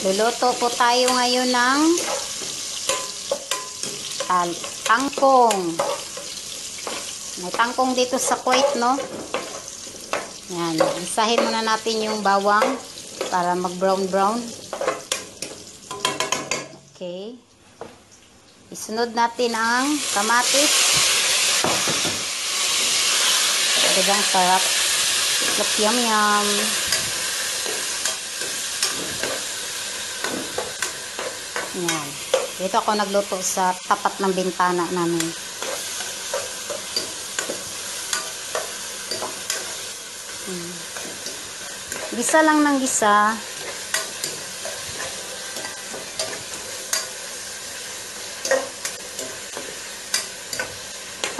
Luluto po tayo ngayon ng tangkong. May tangkong dito sa Kuwait, no? Yan. Isahin muna natin yung bawang para mag-brown-brown. Okay. Isunod natin ang kamatis. Talagang sarap. Look, yum Yan. Dito ako nagluto sa tapat ng bintana namin. Hmm. Gisa lang ng gisa.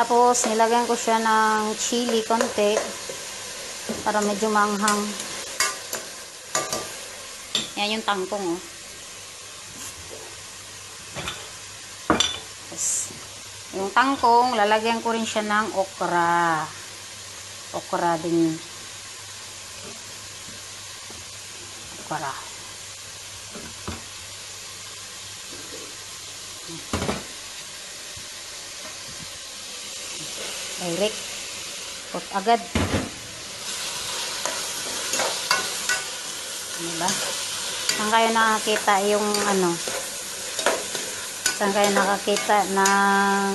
Tapos, nilagyan ko siya ng chili konti para medyo manghang. Yan yung tangkong, oh. Yung tangkong, lalagyan ko rin siya ng okra. Okra din. Okra. Direct. Put agad. Ano ba? Saan kayo nakakita yung ano? Saan kayo nakakita ng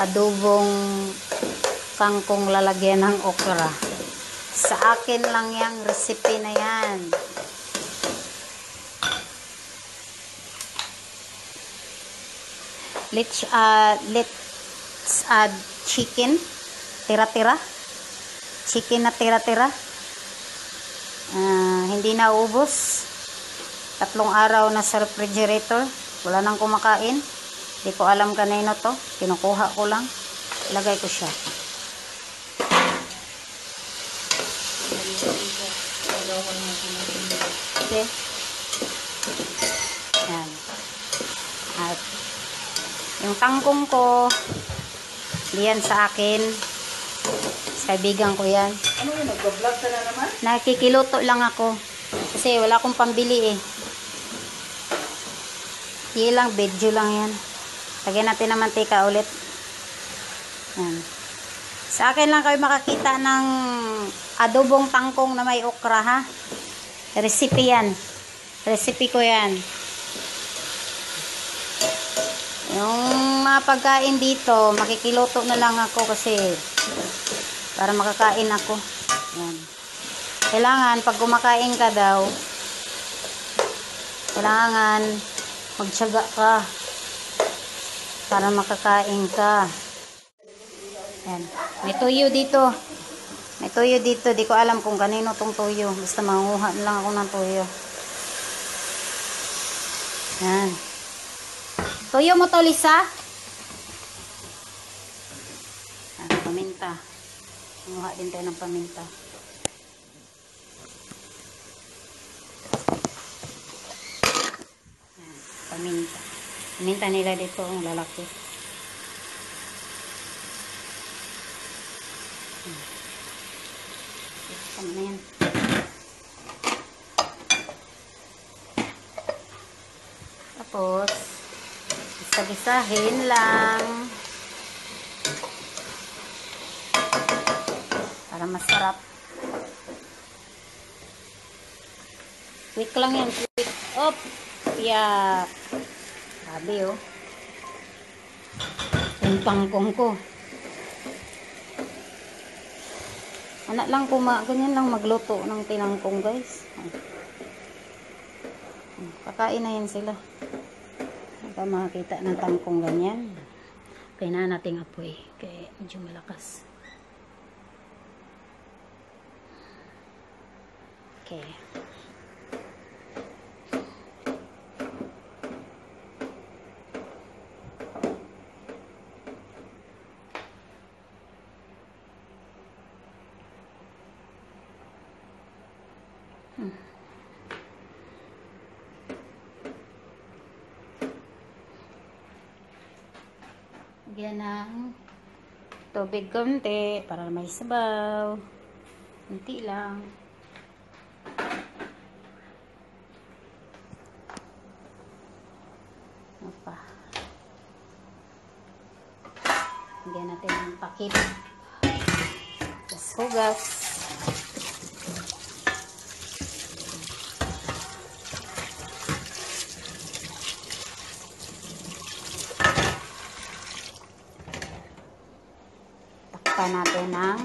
adobong kangkong lalagyan ng okra? Sa akin lang yung recipe na yan. let's uh, let's add chicken tira-tira chicken na tira-tira uh, hindi na ubos tatlong araw na sa refrigerator wala nang kumakain hindi ko alam kanino to kinukuha ko lang ilagay ko siya okay yan at yung tangkong ko, diyan sa akin. Sa kaibigan ko yan. Ano yun? Nag-vlog ka na naman? Nakikiluto lang ako. Kasi wala akong pambili eh. Hindi lang, video lang yan. Lagyan natin ng mantika ulit. Yan. Sa akin lang kayo makakita ng adobong tangkong na may okra ha. Recipe yan. Recipe ko yan. Yung mga pagkain dito, makikiluto na lang ako kasi para makakain ako. Yan. Kailangan, pag kumakain ka daw, kailangan magtyaga ka para makakain ka. Yan. May tuyo dito. May tuyo dito. Di ko alam kung kanino tong tuyo. Basta manguha lang ako ng tuyo. Yan. Tuyo mo to, Lisa? Ah, paminta. Manguha din tayo ng paminta. Paminta. Paminta nila dito, ang lalaki. Hmm. Tama na yan. Tapos, Isa-gisahin lang. Para masarap. Quick lang yan. Quick. Op! Yeah. Sabi oh. Yung tangkong ko. Anak lang kuma, ganyan lang magluto ng tinangkong guys. Kakain na yan sila. Para makakita ng tangkong ganyan. Kaya na nating apoy. Kaya medyo malakas. Okay. Hmm. Lagyan ng tubig konti para may sabaw. Kunti lang. Opa. Lagyan natin ng pakit. Tapos hugas. Takpan natin ng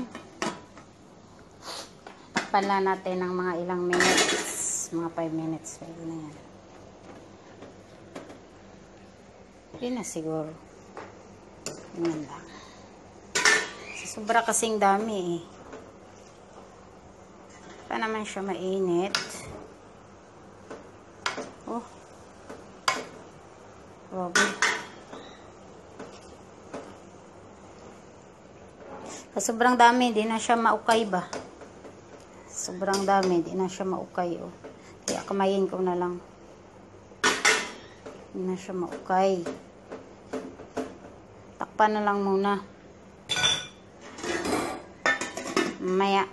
takpan lang natin ng mga ilang minutes. Mga 5 minutes. Pwede na yan. Hindi na siguro. Ganyan lang. Sobra kasing dami eh. Pa naman siya mainit. Oh. Grabe. Sa sobrang dami, di na siya maukay ba? Sobrang dami, di na siya maukay oh. Kaya kamayin ko na lang. Di na siya maukay. Takpan na lang muna. Maya.